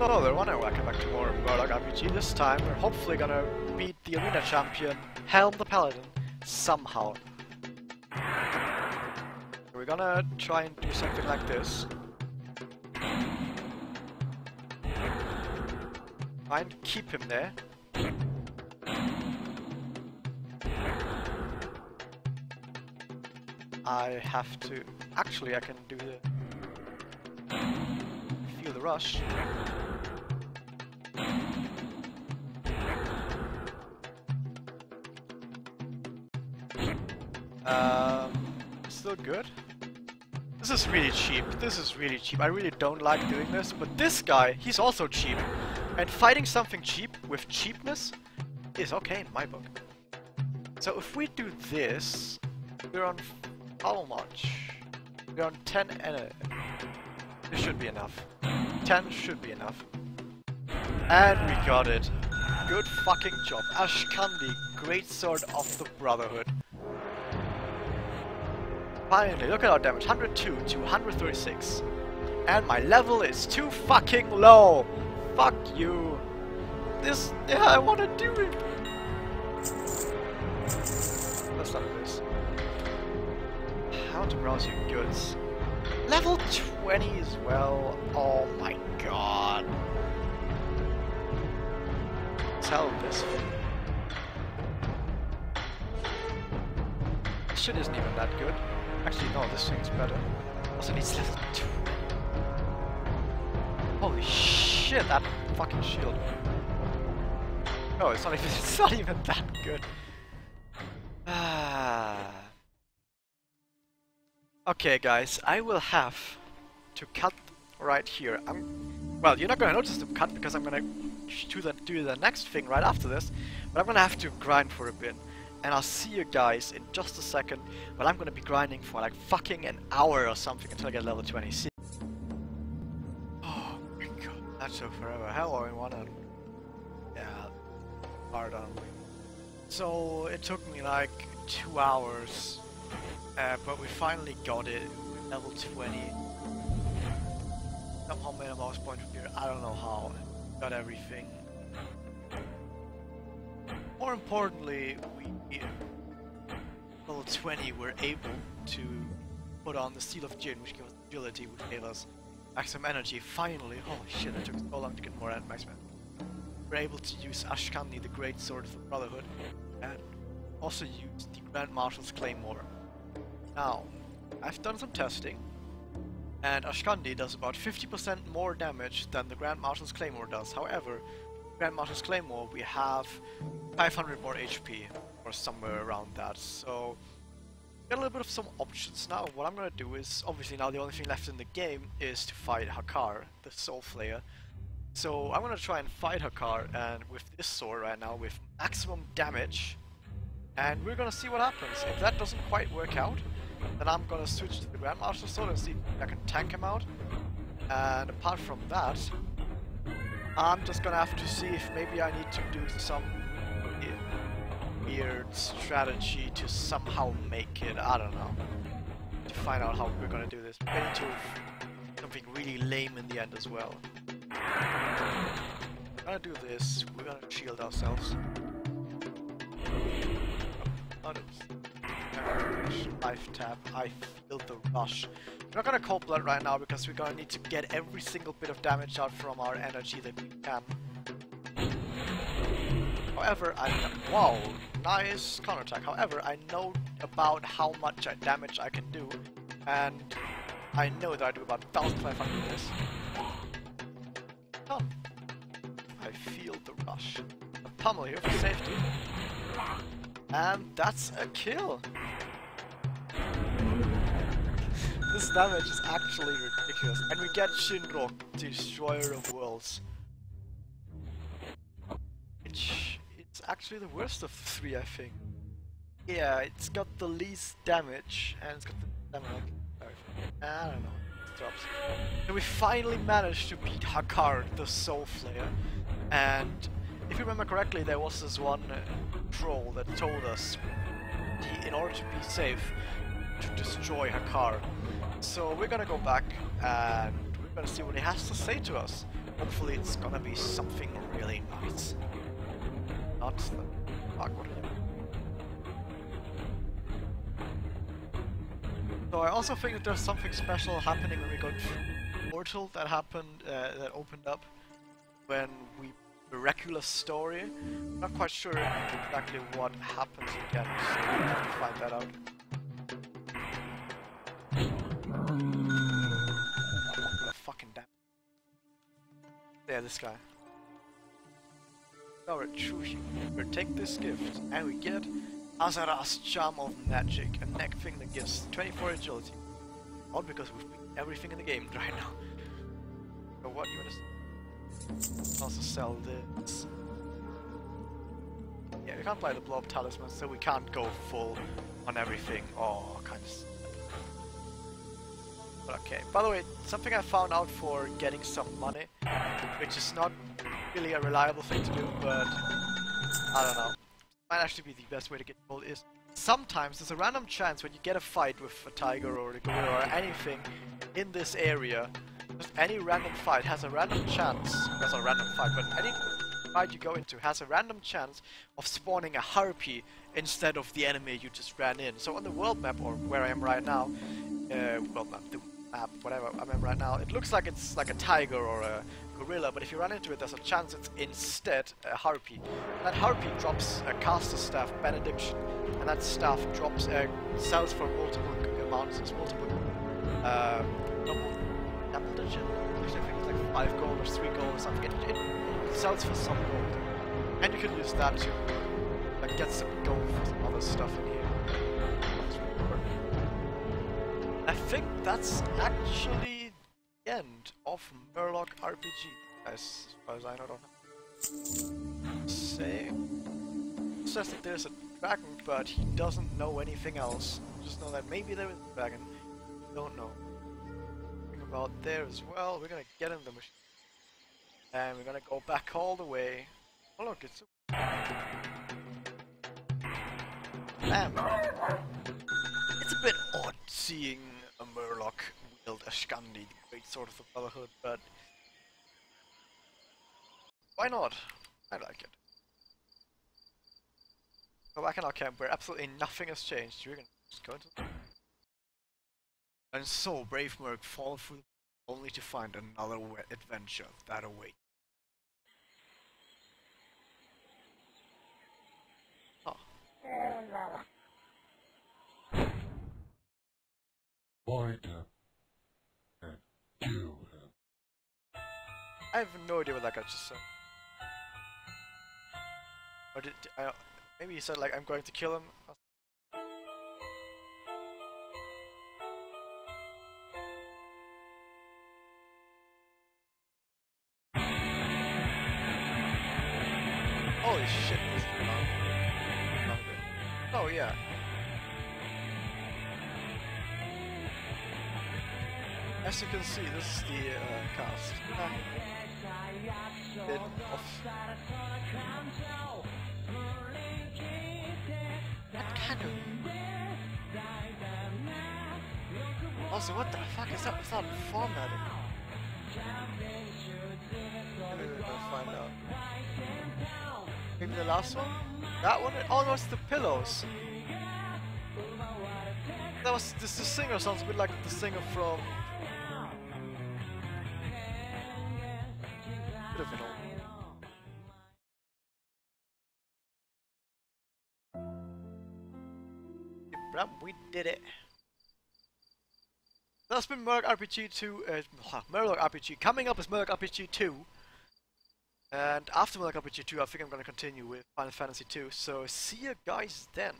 Hello there, one welcome back to more Murloc RPG. This time we're hopefully gonna beat the arena champion, Helm the Paladin, somehow. We're gonna try and do something like this. Try and keep him there. I have to... Actually, I can do the... Rush. Um, still good. This is really cheap. This is really cheap. I really don't like doing this, but this guy, he's also cheap. And fighting something cheap with cheapness is okay in my book. So if we do this, we're on how much? We're on 10 and this should be enough. 10 should be enough. And we got it. Good fucking job. Ashkandi, great sword of the Brotherhood. Finally, look at our damage. 102 to 136. And my level is too fucking low. Fuck you. This, yeah, I want to do it. Let's start this. How to browse your goods. Level 20 as well. Oh my god. Tell this. This shit isn't even that good. Actually, no, this thing's better. Also needs level 2. Holy shit, that fucking shield. No, it's not even, it's not even that good. Okay, guys, I will have to cut right here. I'm, well, you're not gonna notice the cut because I'm gonna do the, do the next thing right after this, but I'm gonna have to grind for a bit. And I'll see you guys in just a second, but I'm gonna be grinding for like fucking an hour or something until I get level 20. See oh my god, that took forever. Hello everyone, and yeah, hard on me. So it took me like two hours uh, but we finally got it, level 20. Somehow made a mouse point from here, I don't know how. Got everything. More importantly, we, level 20, were able to put on the Seal of Jin, which gave us agility, which gave us maximum energy. Finally, holy shit, it took so long to get more maximum. We're able to use Ashkandi, the Great Sword of the Brotherhood, and also use the Grand Marshal's Claymore. Now, I've done some testing, and Ashkandi does about 50% more damage than the Grand Marshal's Claymore does. However, Grand Marshal's Claymore, we have 500 more HP, or somewhere around that, so a little bit of some options now. What I'm gonna do is, obviously now the only thing left in the game is to fight Hakkar, the Soul Flayer. So I'm gonna try and fight Hakkar, and with this sword right now, with maximum damage, and we're gonna see what happens. If that doesn't quite work out, then I'm gonna switch to the Grand Marshal Sword and see if I can tank him out. And apart from that, I'm just gonna have to see if maybe I need to do some weird strategy to somehow make it, I don't know. To find out how we're gonna do this. Maybe to something really lame in the end as well. We're gonna do this, we're gonna shield ourselves. Oh, oh Life tap. I feel the rush. We're not gonna cold blood right now because we're gonna need to get every single bit of damage out from our energy that we can. However, I wow, nice counterattack. However, I know about how much damage I can do, and I know that I do about 1,500 this. Done. I feel the rush. A pummel here for safety. And that's a kill! This damage is actually ridiculous. And we get Shinrok, Destroyer of Worlds. It's, it's actually the worst of the three, I think. Yeah, it's got the least damage, and it's got the damage. I don't know. Drops. And we finally managed to beat Hakkar, the Soul Flayer. And if you remember correctly, there was this one uh, troll that told us, in order to be safe, to destroy Hakkar. So we're gonna go back and we're gonna see what he has to say to us. Hopefully it's gonna be something really nice. Not the awkward. So I also think that there's something special happening when we go to Portal that happened, uh, that opened up when we miraculous story. I'm not quite sure exactly what happens again, so we have to find that out. Yeah, this guy. Our true we take this gift, and we get Azara's Charm of Magic, a neck thing that gives 24 agility. All because we've beat everything in the game right now. But what you wanna also sell this. Yeah, we can't buy the blob talisman, so we can't go full on everything. Oh, kind of. Okay. By the way, something I found out for getting some money, which is not really a reliable thing to do, but I don't know. Might actually be the best way to get gold is sometimes there's a random chance when you get a fight with a tiger or a gorilla or anything in this area just any random fight has a random chance, that's a random fight, but any fight you go into has a random chance of spawning a harpy instead of the enemy you just ran in. So on the world map, or where I am right now, uh, world map, the map, whatever I am in right now, it looks like it's like a tiger or a gorilla, but if you run into it, there's a chance it's instead a harpy. that harpy drops a caster staff, benediction, and that staff drops, uh, sells for multiple amounts, multiple, uh, double digit. Actually, I think it's like 5 gold or 3 gold or something. It, it sells for some gold. And you can use that to like, get some gold for some other stuff in here. Think that's actually the end of Murloc RPG, as far as I know. Say, says that there's a dragon, but he doesn't know anything else. Just know that maybe there is a dragon. Don't know about there as well. We're gonna get in the machine. And we're gonna go back all the way. Oh look, it's a... Bam! It's a bit odd seeing Murloc wield Ashkandi, great sword of the Brotherhood, but... Why not? I like it. Go back in our camp where absolutely nothing has changed. We're gonna just go into and so, Brave Murk fall through only to find another adventure that awaits. Oh. Point and kill him. I have no idea what that guy just said. Or did I, maybe he said like I'm going to kill him Holy shit, this is. Oh yeah. As you can see, this is the uh, cast. Bit of what kind of Also, what the fuck is that? Is that formatting? Maybe gonna find out. Maybe the last one? That one? Oh no, it's the pillows. That was this the singer sounds a bit like the singer from We did it. That's been Murloc RPG 2, uh, Murloc RPG. Coming up is Murloc RPG 2. And after Murloc RPG 2, I think I'm gonna continue with Final Fantasy 2. So see you guys then.